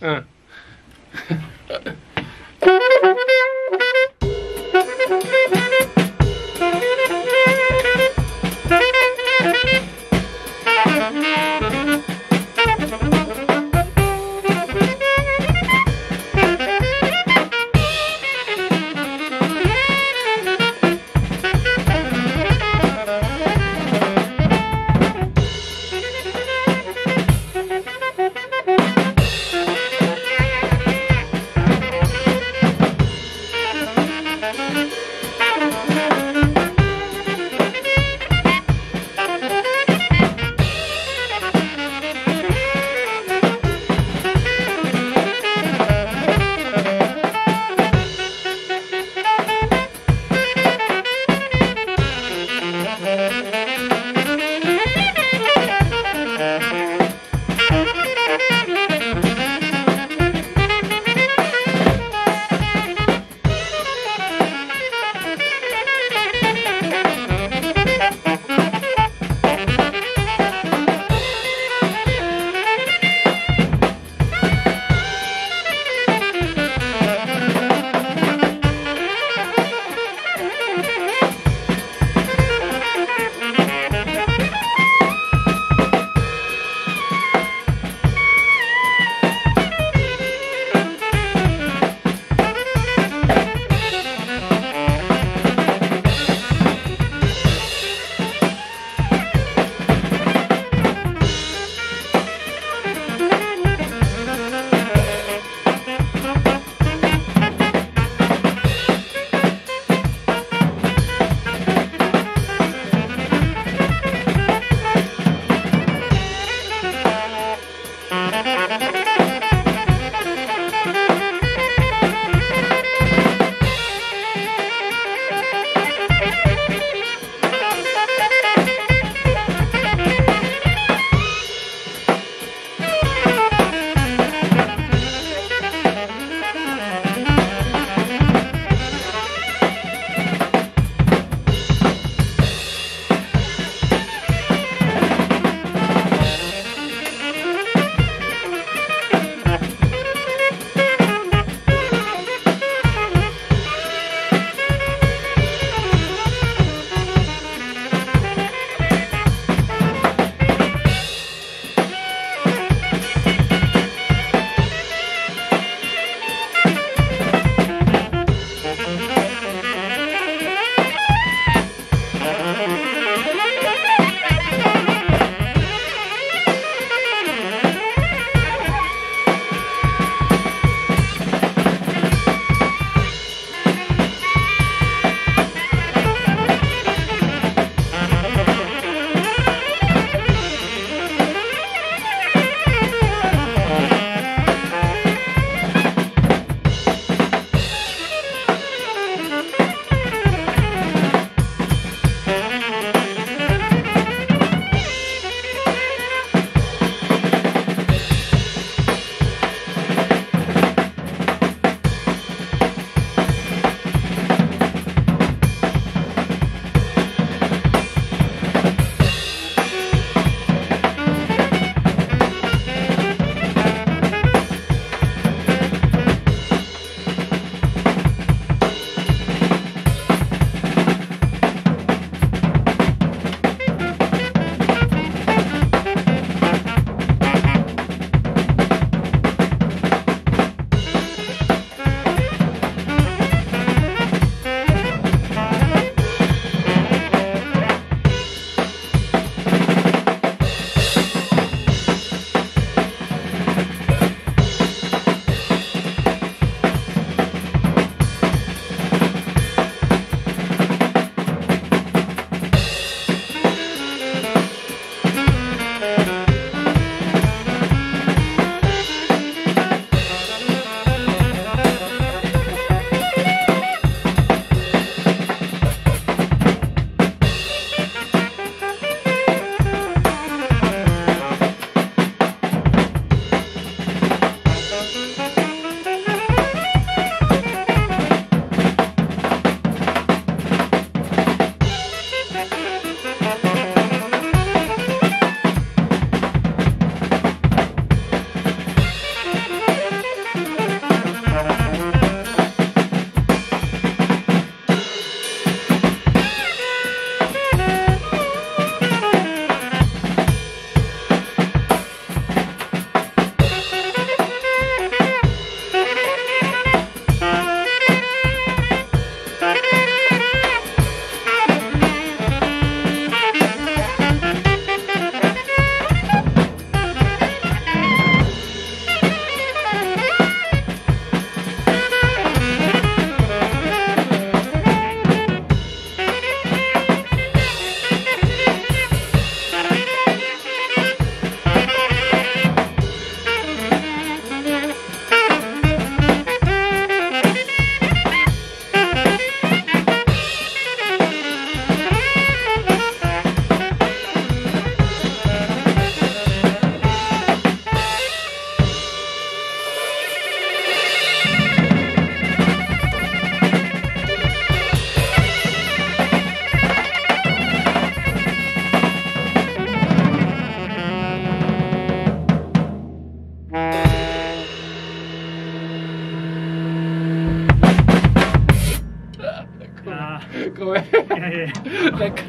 うん。like